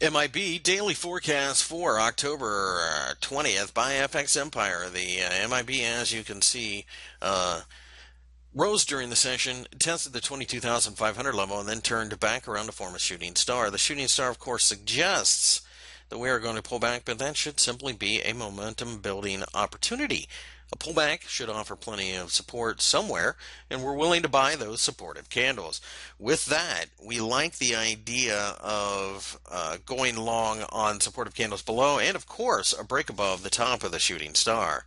MIB daily forecast for October 20th by FX Empire. The uh, MIB, as you can see, uh, rose during the session, tested the 22,500 level, and then turned back around to form a shooting star. The shooting star, of course, suggests that we are going to pull back, but that should simply be a momentum building opportunity. A pullback should offer plenty of support somewhere, and we're willing to buy those supportive candles. With that, we like the idea of uh, going long on supportive candles below, and of course, a break above the top of the shooting star.